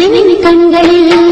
நினைவு கண்களில்